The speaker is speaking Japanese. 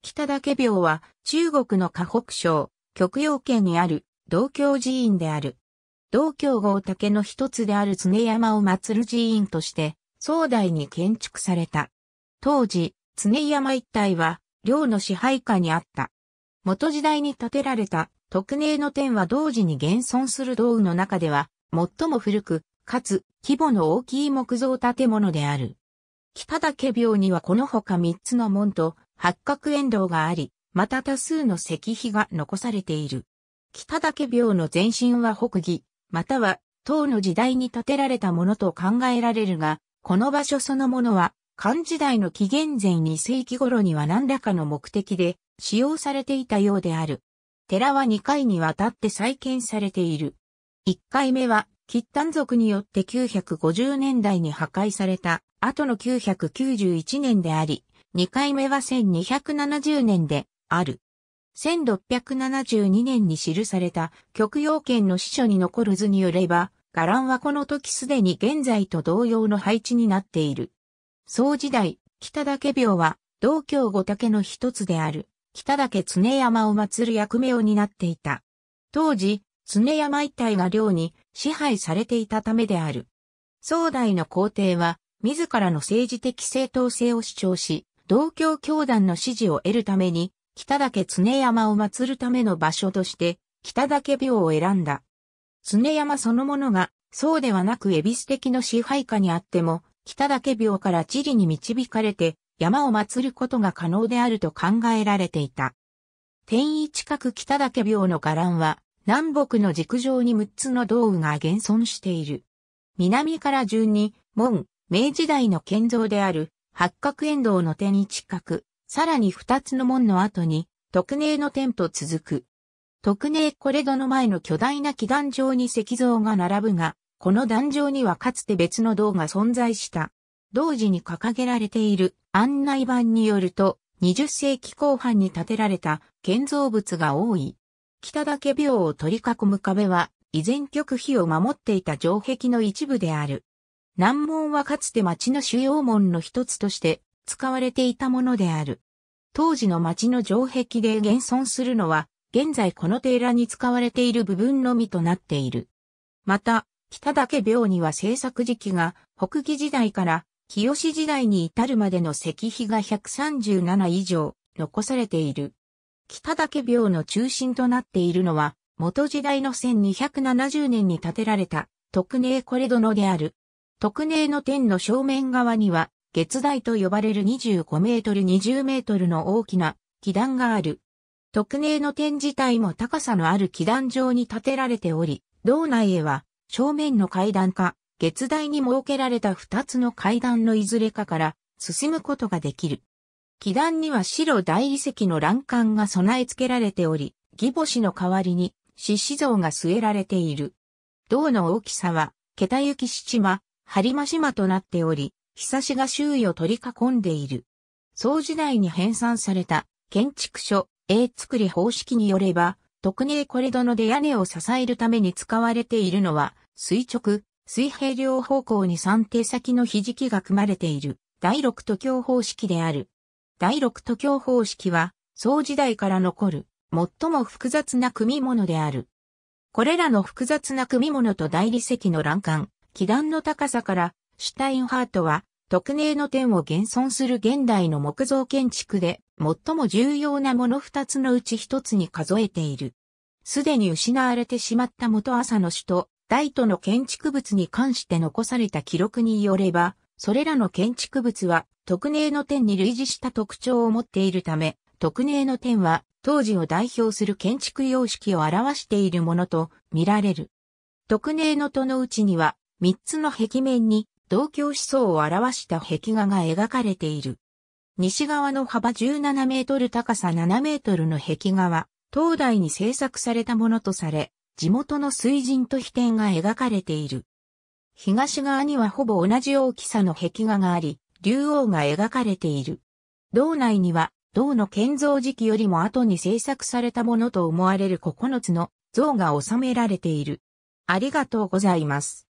北岳廟は中国の河北省、極陽県にある道教寺院である。道教豪竹の一つである常山を祀る寺院として壮大に建築された。当時、常山一帯は領の支配下にあった。元時代に建てられた特寧の天は同時に現存する道具の中では最も古く、かつ規模の大きい木造建物である。北岳廟にはこの他三つの門と八角円堂があり、また多数の石碑が残されている。北岳廟の前身は北義、または唐の時代に建てられたものと考えられるが、この場所そのものは漢時代の紀元前2世紀頃には何らかの目的で使用されていたようである。寺は2回にわたって再建されている。1回目は、吉丹族によって950年代に破壊された後の991年であり、2回目は1270年である。1672年に記された極陽圏の司書に残る図によれば、伽藍はこの時すでに現在と同様の配置になっている。宋時代、北岳廟は、道教五岳の一つである、北岳常山を祀る役目を担っていた。当時、常山一帯が領に支配されていたためである。宋代の皇帝は、自らの政治的正当性を主張し、道教教団の支持を得るために、北岳常山を祀るための場所として、北岳廟を選んだ。常山そのものが、そうではなく恵比寿的の支配下にあっても、北岳廟から地理に導かれて山を祀ることが可能であると考えられていた。天意近く北岳廟の伽藍は南北の軸上に6つの道具が現存している。南から順に門、明治代の建造である八角円堂の天意近く、さらに2つの門の後に特寧の天と続く。特寧これどの前の巨大な祈壇上に石像が並ぶが、この壇上にはかつて別の銅が存在した。同時に掲げられている案内板によると、20世紀後半に建てられた建造物が多い。北岳廟を取り囲む壁は、依然極秘を守っていた城壁の一部である。南門はかつて町の主要門の一つとして使われていたものである。当時の町の城壁で現存するのは、現在この寺に使われている部分のみとなっている。また、北岳廟には制作時期が北紀時代から清時代に至るまでの石碑が137以上残されている。北岳廟の中心となっているのは元時代の1270年に建てられた特寧コレドノである。特寧の天の正面側には月台と呼ばれる25メートル20メートルの大きな基壇がある。特寧の天自体も高さのある基壇上に建てられており、道内へは正面の階段か、月台に設けられた二つの階段のいずれかから進むことができる。基壇には白大理石の欄干が備え付けられており、義母子の代わりに獅子像が据えられている。銅の大きさは、桁行き七間、播磨島となっており、久しが周囲を取り囲んでいる。宋時代に編纂された建築書、英作り方式によれば、特寧コレドので屋根を支えるために使われているのは、垂直、水平両方向に算定先のひじきが組まれている、第六都境方式である。第六都境方式は、宋時代から残る、最も複雑な組物である。これらの複雑な組物と大理石の欄干、基壇の高さから、シュタインハートは、特寧の点を現存する現代の木造建築で、最も重要なもの二つのうち一つに数えている。すでに失われてしまった元朝の首都、大都の建築物に関して残された記録によれば、それらの建築物は特寧の点に類似した特徴を持っているため、特寧の点は当時を代表する建築様式を表しているものと見られる。特寧の戸のうちには三つの壁面に同居思想を表した壁画が描かれている。西側の幅17メートル高さ7メートルの壁画は、東大に制作されたものとされ、地元の水神と飛天が描かれている。東側にはほぼ同じ大きさの壁画があり、竜王が描かれている。道内には、銅の建造時期よりも後に制作されたものと思われる9つの像が収められている。ありがとうございます。